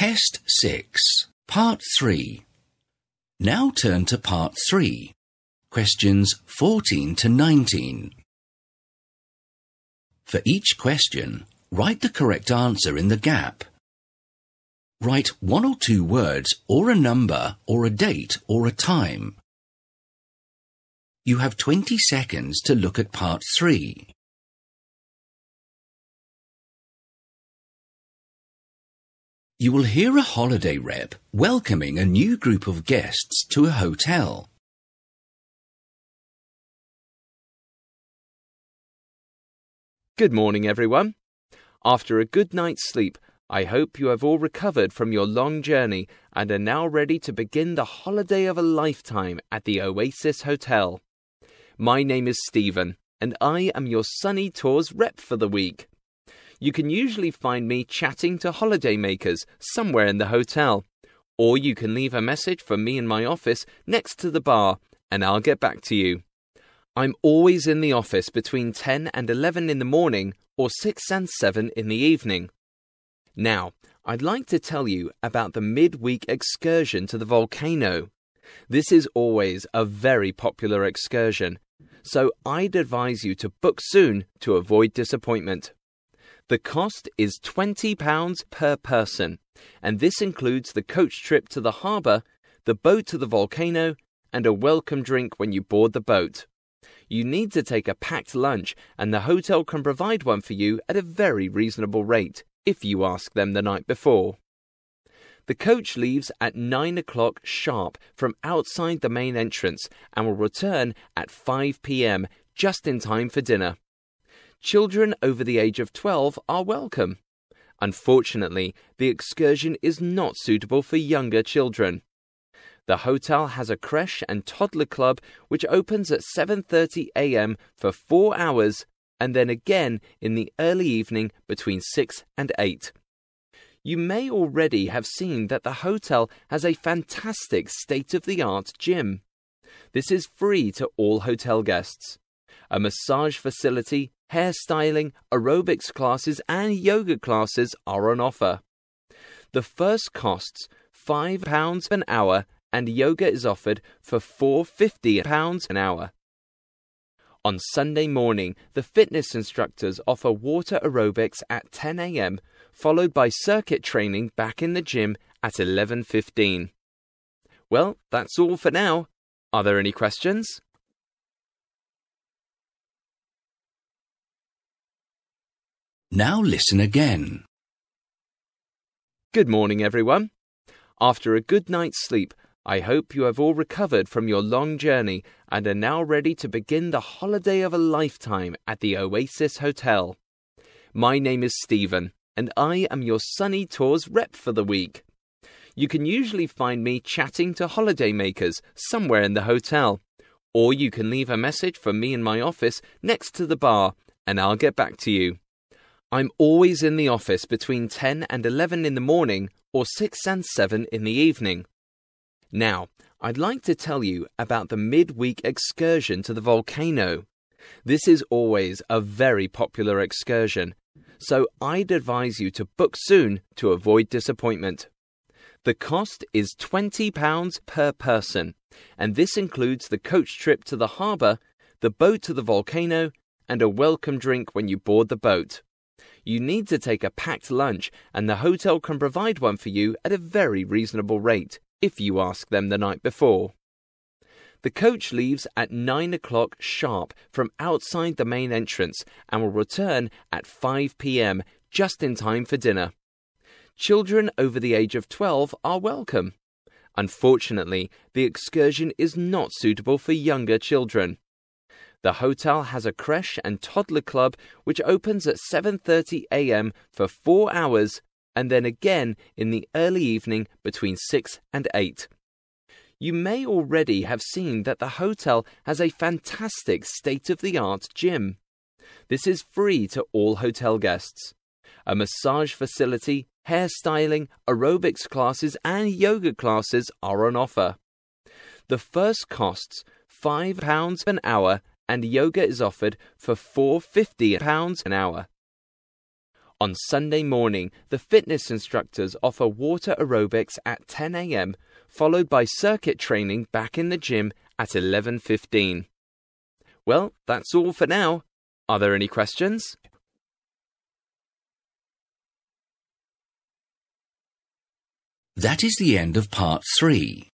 Test 6, Part 3. Now turn to Part 3, questions 14 to 19. For each question, write the correct answer in the gap. Write one or two words or a number or a date or a time. You have 20 seconds to look at Part 3. You will hear a holiday rep welcoming a new group of guests to a hotel. Good morning, everyone. After a good night's sleep, I hope you have all recovered from your long journey and are now ready to begin the holiday of a lifetime at the Oasis Hotel. My name is Stephen, and I am your Sunny Tours rep for the week. You can usually find me chatting to holidaymakers somewhere in the hotel, or you can leave a message for me in my office next to the bar, and I'll get back to you. I'm always in the office between 10 and 11 in the morning or 6 and 7 in the evening. Now, I'd like to tell you about the midweek excursion to the volcano. This is always a very popular excursion, so I'd advise you to book soon to avoid disappointment. The cost is £20 per person, and this includes the coach trip to the harbour, the boat to the volcano, and a welcome drink when you board the boat. You need to take a packed lunch, and the hotel can provide one for you at a very reasonable rate if you ask them the night before. The coach leaves at 9 o'clock sharp from outside the main entrance and will return at 5 pm just in time for dinner children over the age of 12 are welcome. Unfortunately, the excursion is not suitable for younger children. The hotel has a creche and toddler club which opens at 7:30 a.m. for 4 hours and then again in the early evening between 6 and 8. You may already have seen that the hotel has a fantastic state-of-the-art gym. This is free to all hotel guests. A massage facility hairstyling, aerobics classes, and yoga classes are on offer. The first costs £5 an hour, and yoga is offered for £450 an hour. On Sunday morning, the fitness instructors offer water aerobics at 10 a.m., followed by circuit training back in the gym at 11:15. Well, that's all for now. Are there any questions? Now listen again. Good morning, everyone. After a good night's sleep, I hope you have all recovered from your long journey and are now ready to begin the holiday of a lifetime at the Oasis Hotel. My name is Stephen, and I am your Sunny Tours rep for the week. You can usually find me chatting to holidaymakers somewhere in the hotel, or you can leave a message for me in my office next to the bar, and I'll get back to you. I'm always in the office between 10 and 11 in the morning or 6 and 7 in the evening. Now, I'd like to tell you about the midweek excursion to the volcano. This is always a very popular excursion, so I'd advise you to book soon to avoid disappointment. The cost is £20 per person, and this includes the coach trip to the harbour, the boat to the volcano, and a welcome drink when you board the boat you need to take a packed lunch, and the hotel can provide one for you at a very reasonable rate if you ask them the night before. The coach leaves at 9 o'clock sharp from outside the main entrance and will return at 5 pm just in time for dinner. Children over the age of 12 are welcome. Unfortunately, the excursion is not suitable for younger children. The hotel has a creche and toddler club which opens at 7:30 a.m. for 4 hours and then again in the early evening between 6 and 8. You may already have seen that the hotel has a fantastic state-of-the-art gym. This is free to all hotel guests. A massage facility, hairstyling, aerobics classes, and yoga classes are on offer. The first costs £5 an hour and yoga is offered for £450 an hour. On Sunday morning, the fitness instructors offer water aerobics at 10 a.m., followed by circuit training back in the gym at 11:15. Well, that's all for now. Are there any questions? That is the end of part three.